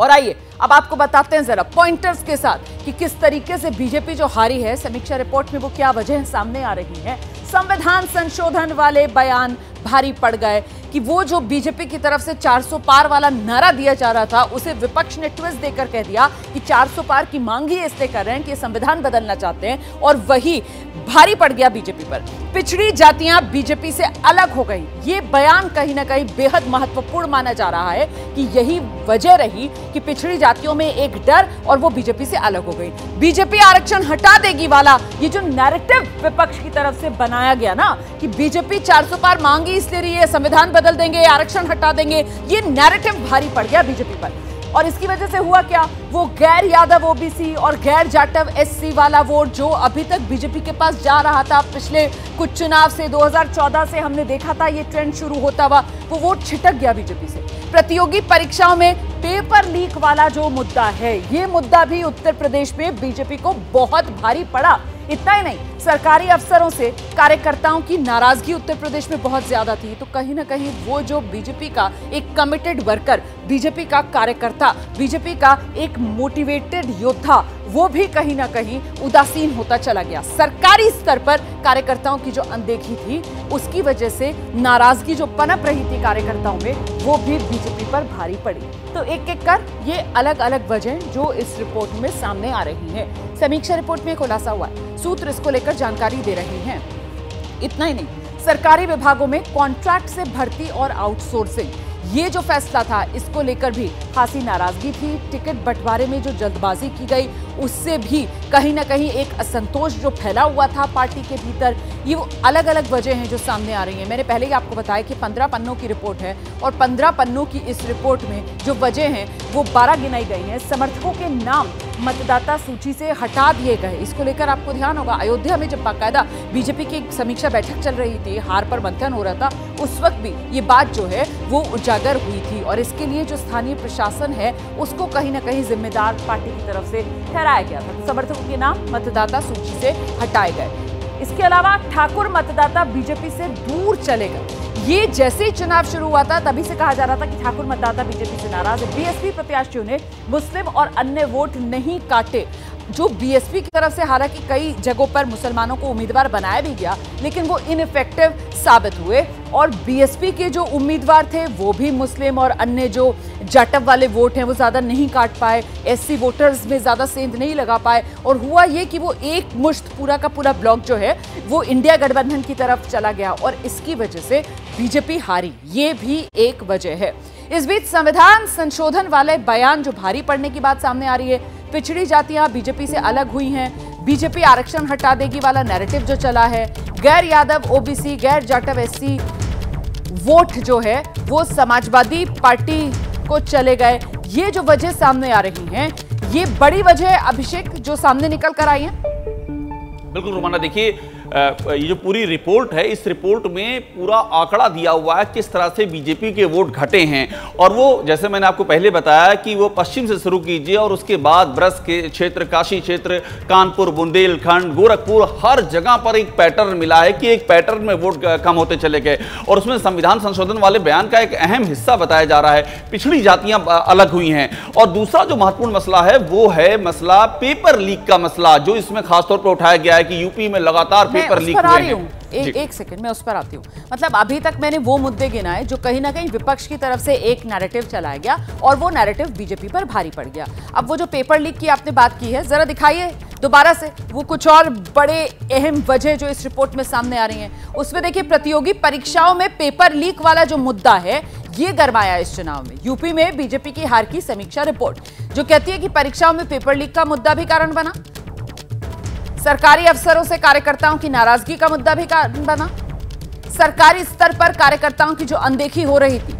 और आइए, अब आपको बताते हैं जरा पॉइंटर्स के साथ कि किस तरीके से बीजेपी जो हारी है, समीक्षा रिपोर्ट में वो क्या वजह सामने आ रही है। संविधान संशोधन वाले बयान भारी पड़ गए कि वो जो बीजेपी की तरफ़ से 400 पार वाला नारा दिया जा रहा था, उसे विपक्ष ने ट्विस्ट देकर कह दिया कि 400 पार की मांग ही इसलिए कर रहे हैं कि संविधान बदलना चाहते हैं और वही भारी पड़ गया बीजेपी पर। पिछड़ी जातियाँ बीजेपी से अलग हो गई। ये बयान कहीं ना कहीं बेहद महत्वपूर्ण माना जा रहा है कि यही वजह रही कि पिछड़ी जातियों में एक डर और वो बीजेपी से अलग हो गई। बीजेपी आरक्षण हटा देगी वाला, ये जो नैरेटिव विपक्ष की तरफ़ से बनाया गया ना, कि बीजेपी 400 पार मांगी इसलिए रही है संविधान बदल देंगे, आरक्षण हटा देंगे, ये नैरेटिव भारी पड़ गया बीजेपी पर। और इसकी वजह से हुआ क्या? वो गैर यादव ओबीसी और गैर जाटव एससी वाला वोट जो अभी तक बीजेपी के पास जा रहा था, पिछले कुछ चुनाव से 2014 से हमने देखा था, ये ट्रेंड शुरू होता हुआ, वो वोट छिटक गया बीजेपी से। प्रतियोगी परीक्षाओं में पेपर लीक वाला जो मुद्दा है, ये मुद्दा भी उत्तर प्रदेश में बीजेपी को बहुत भारी पड़ा। इतना ही नहीं सरकारी अफसरों से कार्यकर्ताओं की नाराज़गी उत्तर प्रदेश में बहुत ज़्यादा थी। तो कहीं ना कहीं वो जो बीजेपी का एक कमिटेड वर्कर बीजेपी का कार्यकर्ता, बीजेपी का एक मोटिवेटेड योद्धा, वो भी कहीं ना कहीं उदासीन होता चला गया। सरकारी स्तर पर कार्यकर्ताओं की जो अनदेखी थी, उसकी वजह से नाराज़गी जो पनप रही थी कार्यकर्ताओं में, वो भी बीजेपी पर भारी पड़ी। तो एक एक कर ये अलग अलग वजह जो इस रिपोर्ट में सामने आ रही है। समीक्षा रिपोर्ट में खुलासा हुआ सूत्र इसको लेकर जानकारी दे रहे हैं। इतना ही नहीं, सरकारी विभागों में कॉन्ट्रैक्ट से भर्ती और आउटसोर्सिंग ये जो फैसला था, इसको लेकर भी खासी नाराज़गी थी। टिकट बंटवारे में जो जल्दबाजी की गई उससे भी कहीं ना कहीं एक असंतोष जो फैला हुआ था पार्टी के भीतर, ये वो अलग अलग वजह हैं जो सामने आ रही हैं। मैंने पहले ही आपको बताया कि पंद्रह पन्नों की रिपोर्ट है और पंद्रह पन्नों की इस रिपोर्ट में जो वजह हैं, वो बारह गिनाई गई हैं। समर्थकों के नाम मतदाता सूची से हटा दिए गए। इसको लेकर आपको ध्यान होगा, अयोध्या में जब बाकायदा बीजेपी की समीक्षा बैठक चल रही थी, हार पर मंथन हो रहा था, उस वक्त भी ये बात जो है, वो उजागर हुई थी। और इसके लिए जो स्थानीय प्रशासन है, उसको कहीं ना कहीं जिम्मेदार पार्टी की तरफ़ से ठहराया गया समर्थकों के नाम मतदाता सूची से हटाए गए। इसके अलावा ठाकुर मतदाता बीजेपी से दूर चले गए। ये जैसे ही चुनाव शुरू हुआ था, तभी से कहा जा रहा था कि ठाकुर मतदाता बीजेपी से नाराज़ है। बीएसपी प्रत्याशियों ने मुस्लिम और अन्य वोट नहीं काटे। जो बीएसपी की तरफ़ से, हालाँकि कई जगहों पर मुसलमानों को उम्मीदवार बनाया भी गया, लेकिन वो इनफेक्टिव साबित हुए। और बीएसपी के जो उम्मीदवार थे, वो भी मुस्लिम और अन्य जो जाटव वाले वोट हैं, वो ज़्यादा नहीं काट पाए। एससी वोटर्स में ज़्यादा सेंध नहीं लगा पाए। और हुआ ये कि वो एक मुश्त, पूरा का पूरा ब्लॉक जो है, वो इंडिया गठबंधन की तरफ़ चला गया। और इसकी वजह से बीजेपी हारी। ये भी एक वजह है। इस बीच संविधान संशोधन वाले बयान जो भारी पड़ने की बात सामने आ रही है पिछड़ी जातियाँ बीजेपी से अलग हुई हैं। बीजेपी आरक्षण हटा देगी वाला नैरेटिव जो चला है। गैर यादव ओबीसी गैर जाटव एससी वोट जो है, वो समाजवादी पार्टी को चले गए। ये जो वजह सामने आ रही है, ये बड़ी वजह अभिषेक, जो सामने निकल कर आई है। बिल्कुल रोमाना, देखिए ये जो पूरी रिपोर्ट है, इस रिपोर्ट में पूरा आंकड़ा दिया हुआ है किस तरह से बीजेपी के वोट घटे हैं। और वो, जैसे मैंने आपको पहले बताया कि वो पश्चिम से शुरू कीजिए और उसके बाद ब्रस के क्षेत्र, काशी क्षेत्र, कानपुर, बुंदेलखंड, गोरखपुर, हर जगह पर एक पैटर्न मिला है कि एक पैटर्न में वोट कम होते चले गए। और उसमें संविधान संशोधन वाले बयान का एक अहम हिस्सा बताया जा रहा है। पिछड़ी जातियाँ अलग हुई हैं। और दूसरा जो महत्वपूर्ण मसला है, वो है मसला पेपर लीक का मसला, जो इसमें खासतौर पर उठाया गया है कि यूपी में लगातार पेपर लीक हुए हैं। एक एक सेकंड मैं उस पर आती हूँ। मतलब अभी तक मैंने वो मुद्दे गिनाए जो कहीं ना कहीं विपक्ष की तरफ़ से एक नैरेटिव चलाया गया और वो नैरेटिव बीजेपी पर भारी पड़ गया। अब वो जो पेपर लीक की आपने बात की है जरा दिखाइए दोबारा से। वो कुछ और बड़े अहम वजह जो इस रिपोर्ट में सामने आ रही हैं। उसमें देखिए प्रतियोगी परीक्षाओं में पेपर लीक वाला जो मुद्दा है ये गरमाया इस चुनाव में। यूपी में बीजेपी की हार की समीक्षा रिपोर्ट जो कहती है कि परीक्षाओं में पेपर लीक का मुद्दा भी कारण बना। सरकारी अफसरों से कार्यकर्ताओं की नाराज़गी का मुद्दा भी बना। सरकारी स्तर पर कार्यकर्ताओं की जो अनदेखी हो रही थी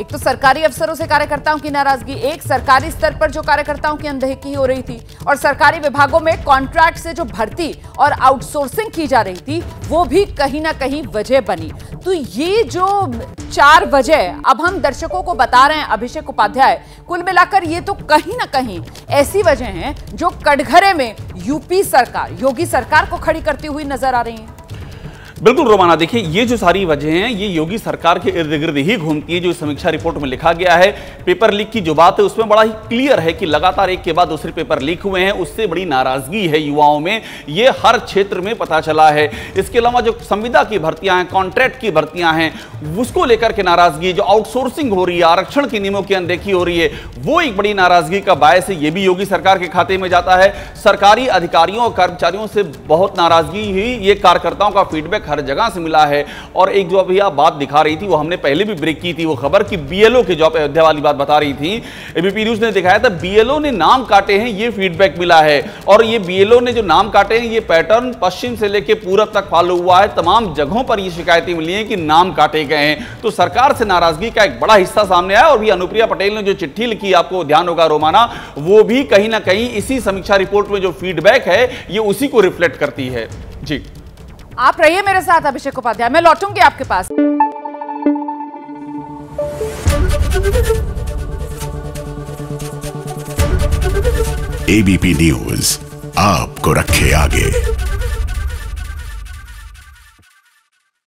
एक तो सरकारी अफसरों से कार्यकर्ताओं की नाराज़गी, एक सरकारी स्तर पर जो कार्यकर्ताओं की अनदेखी हो रही थी और सरकारी विभागों में कॉन्ट्रैक्ट से जो भर्ती और आउटसोर्सिंग की जा रही थी, वो भी कहीं ना कहीं वजह बनी। तो ये जो चार वजह अब हम दर्शकों को बता रहे हैं, अभिषेक उपाध्याय, कुल मिलाकर ये तो कहीं ना कहीं ऐसी वजह हैं जो कटघरे में यूपी सरकार, योगी सरकार को खड़ी करती हुई नज़र आ रही हैं। बिल्कुल रोमाना, देखिए, ये जो सारी वजह हैं, ये योगी सरकार के इर्द गिर्द ही घूमती है, जो समीक्षा रिपोर्ट में लिखा गया है। पेपर लीक की जो बात है, उसमें बड़ा ही क्लियर है कि लगातार एक के बाद दूसरे पेपर लीक हुए हैं। उससे बड़ी नाराज़गी है युवाओं में। ये हर क्षेत्र में पता चला है। इसके अलावा जो संविदा की भर्तियाँ हैं, कॉन्ट्रैक्ट की भर्तियाँ हैं, उसको लेकर के नाराज़गी, जो आउटसोर्सिंग हो रही है, आरक्षण के नियमों की अनदेखी हो रही है, वो एक बड़ी नाराज़गी का बायस है। ये भी योगी सरकार के खाते में जाता है। सरकारी अधिकारियों और कर्मचारियों से बहुत नाराज़गी हुई। ये कार्यकर्ताओं का फीडबैक हर जगह से मिला है। और एक जो अभी आप बात दिखा रही थी, वो हमने पहले भी ब्रेक की थी, वो खबर कि बीएलओ के जो अयोध्या वाली बात बता रही थी एबीपी न्यूज़ ने दिखाया था बीएलओ ने नाम काटे हैं, ये फीडबैक मिला है। और ये बीएलओ ने जो नाम काटे हैं, ये पैटर्न पश्चिम से लेकर पूरब तक फॉलो हुआ है। तमाम जगहों पर ये शिकायतें मिली हैं कि नाम काटे गए हैं। तो सरकार से नाराज़गी का एक बड़ा हिस्सा सामने आया और भी अनुप्रिया पटेल ने जो चिट्ठी लिखी, आपको ध्यान होगा रोमाना, वो भी कहीं ना कहीं इसी समीक्षा रिपोर्ट में जो फीडबैक है, ये उसी को रिफ्लेक्ट करती है। जी। आप रहिए मेरे साथ, अभिषेक उपाध्याय। मैं लौटूँगी आपके पास। एबीपी न्यूज़ आपको रखे आगे।